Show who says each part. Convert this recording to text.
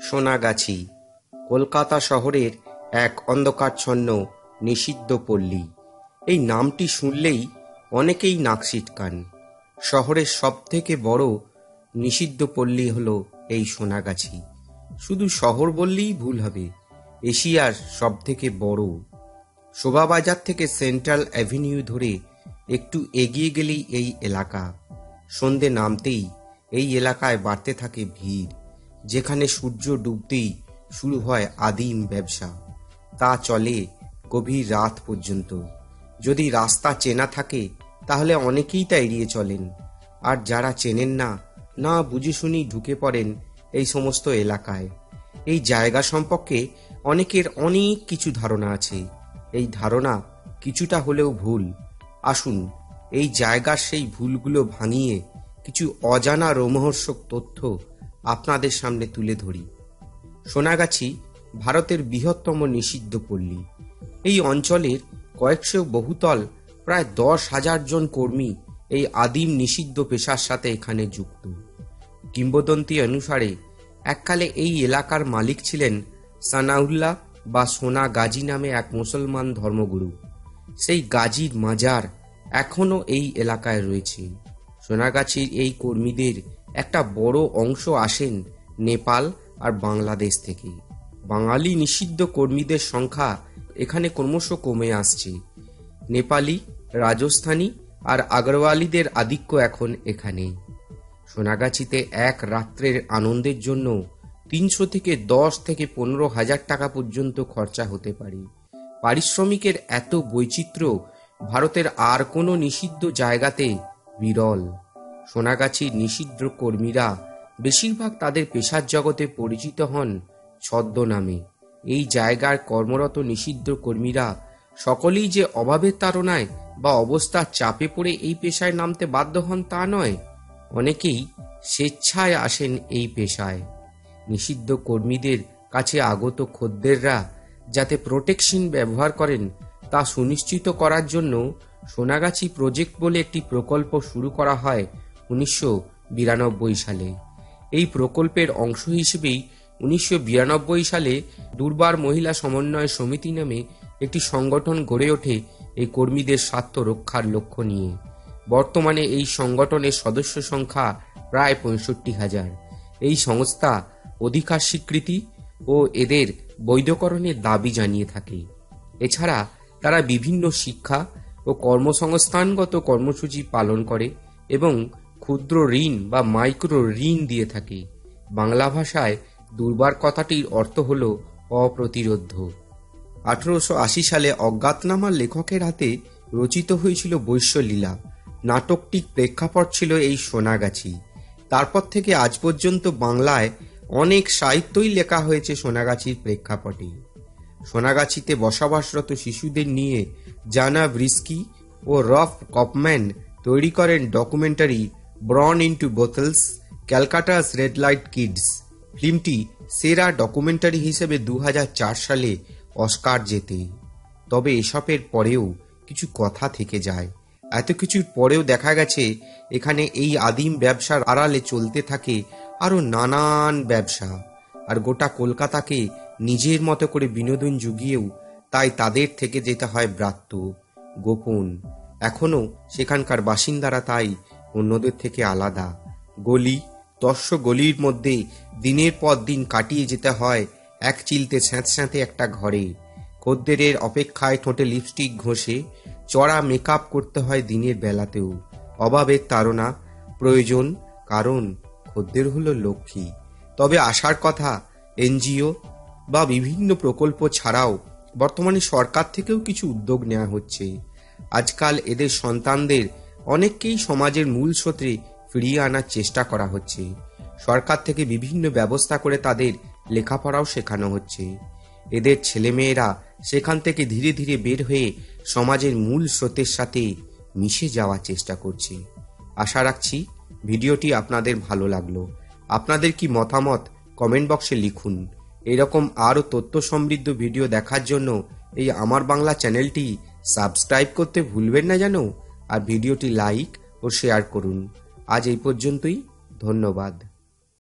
Speaker 1: সোনাগাছি, কলকাতা শহরের এক অন্ধকারচ্ছন্ন নিষিদ্ধ পল্লী। এই নামটি শুনলেই অনেকেই নাক সিটকান। শহরের সবথেকে বড় নিষিদ্ধ পল্লী হলো এই সোনাগাছি। শুধু শহর বললেই ভুল হবে, এশিয়ার সবথেকে বড়। শোভাবাজার থেকে সেন্ট্রাল অ্যাভিনিউ ধরে একটু এগিয়ে গেলেই এই এলাকা। সন্ধে নামতেই এই এলাকায় বাড়তে থাকে ভিড়। যেখানে সূর্য ডুবতেই শুরু হয় আদিম ব্যবসা। তা চলে গভীর রাত পর্যন্ত। যদি রাস্তা চেনা থাকে, তাহলে অনেকেই তা এড়িয়ে চলেন। আর যারা চেনেন না না বুঝে শুনি ঢুকে পড়েন এই সমস্ত এলাকায়। এই জায়গা সম্পর্কে অনেকের অনেক কিছু ধারণা আছে। এই ধারণা কিছুটা হলেও ভুল। আসুন, এই জায়গার সেই ভুলগুলো ভাঙিয়ে কিছু অজানা রোমহর্ষক তথ্য আপনাদের সামনে তুলে ধরি। সোনাগাছি ভারতের বৃহত্তম নিষিদ্ধ পল্লী। এই অঞ্চলের কয়েকশো বহুতল, প্রায় দশ হাজার জন কর্মী এই আদিম নিষিদ্ধ পেশার সাথে এখানে যুক্ত। কিংবদন্তি অনুসারে, এককালে এই এলাকার মালিক ছিলেন সানাউল্লাহ বা সোনা গাজী নামে এক মুসলমান ধর্মগুরু। সেই গাজীর মাজার এখনও এই এলাকায় রয়েছে। সোনাগাছির এই কর্মীদের একটা বড় অংশ আসেন নেপাল আর বাংলাদেশ থেকে বাঙালি নিষিদ্ধ কর্মীদের সংখ্যা এখানে ক্রমশ কমে আসছে। নেপালি, রাজস্থানী আর আগরওয়ালিদের আধিক্য এখন এখানে। সোনাগাছিতে এক রাত্রের আনন্দের জন্য তিনশো থেকে দশ থেকে পনেরো হাজার টাকা পর্যন্ত খরচা হতে পারে। পারিশ্রমিকের এত বৈচিত্র্য ভারতের আর কোনো নিষিদ্ধ জায়গাতে বিরল। সোনাগাছির নিষিদ্ধ কর্মীরা বেশিরভাগ তাদের পেশার জগতে পরিচিত হন ছদ্মনামে এই জায়গার কর্মরত নিষিদ্ধ কর্মীরা সকলেই যে অভাবের তাড়নায় বা অবস্থার চাপে পড়ে এই পেশায় নামতে বাধ্য হন তা নয়, অনেকেই স্বেচ্ছায় আসেন এই পেশায়। নিষিদ্ধ কর্মীদের কাছে আগত খদ্দেররা যাতে প্রোটেকশন ব্যবহার করেন, তা সুনিশ্চিত করার জন্য সোনাগাছি প্রজেক্ট বলে একটি প্রকল্প শুরু করা হয় উনিশশো বিরানব্বই সালে। এই প্রকল্পের অংশ হিসেবেই উনিশশো বিরানব্বই সালে দুর্বার মহিলা সমন্বয় সমিতি নামে একটি সংগঠন গড়ে ওঠে এই কর্মীদের স্বার্থ রক্ষার লক্ষ্য নিয়ে। বর্তমানে এই সংগঠনের সদস্য সংখ্যা প্রায় পঁয়ষট্টি হাজার। এই সংস্থা অধিকার স্বীকৃতি ও এদের বৈধকরণের দাবি জানিয়ে থাকে। এছাড়া তারা বিভিন্ন শিক্ষা ও কর্মসংস্থানগত কর্মসূচি পালন করে এবং ক্ষুদ্র ঋণ বা মাইক্রো ঋণ দিয়ে থাকে। বাংলা ভাষায় দুর্বার কথাটির অর্থ হল অপ্রতিরোধ্য। আঠারোশো আশি সালে অজ্ঞাতনামার লেখকের হাতে রচিত হয়েছিল বৈশ্যলীলা। নাটকটির প্রেক্ষাপট ছিল এই সোনাগাছি। তারপর থেকে আজ পর্যন্ত বাংলায় অনেক সাহিত্যই লেখা হয়েছে সোনাগাছির প্রেক্ষাপটে। সোনাগাছিতে বসবাসরত শিশুদের নিয়ে জানা ব্রিস্কি ও রফ কপম্যান তৈরি করেন documentary born into brothels Calcutta's red light kids ফিল্মটি সেরা ডকুমেন্টারি হিসেবে দু সালে অস্কার জেতে। তবে এসবের পরেও কিছু কথা থেকে যায়। এত কিছুর পরেও দেখা গেছে, এখানে এই আদিম ব্যবসার আড়ালে চলতে থাকে আরও নানান ব্যবসা। আর গোটা কলকাতাকে নিজের মতো করে বিনোদন জুগিয়েও তাই তাদের থেকে যেতে হয় ব্রাত্য। গোপন। এখনও সেখানকার বাসিন্দারা তাই অন্যদের থেকে আলাদা। গলি দর্শ গলির মধ্যে দিনের পর দিন কাটিয়ে যেতে হয়, এক চিলতে স্যাঁতস্যাঁতে একটা ঘরে। খদ্দেরের অপেক্ষায় ঠোঁটে লিপস্টিক ঘষে চড়া মেকআপ করতে হয় দিনের বেলাতেও। অভাবের তাড়না, প্রয়োজন, কারণ খদ্দের হলো লক্ষ্মী। তবে আসার কথা, এনজিও বা বিভিন্ন প্রকল্প ছাড়াও বর্তমানে সরকার থেকেও কিছু উদ্যোগ নেওয়া হচ্ছে। আজকাল এদের সন্তানদের অনেককেই সমাজের মূল স্রোতে ফিরিয়ে আনার চেষ্টা করা হচ্ছে। সরকার থেকে বিভিন্ন ব্যবস্থা করে তাদের লেখাপড়াও শেখানো হচ্ছে। এদের ছেলেমেয়েরা সেখান থেকে ধীরে ধীরে বের হয়ে সমাজের মূল স্রোতের সাথে মিশে যাওয়ার চেষ্টা করছে। আশা রাখছি ভিডিওটি আপনাদের ভালো লাগল। আপনাদের কি মতামত কমেন্ট বক্সে লিখুন। এরকম আরও তথ্য সমৃদ্ধ ভিডিও দেখার জন্য এই আমার বাংলা চ্যানেলটি সাবস্ক্রাইব করতে ভুলবেন না যেন। আর ভিডিওটি লাইক ও শেয়ার করুন। আজ এই পর্যন্তই ধন্যবাদ।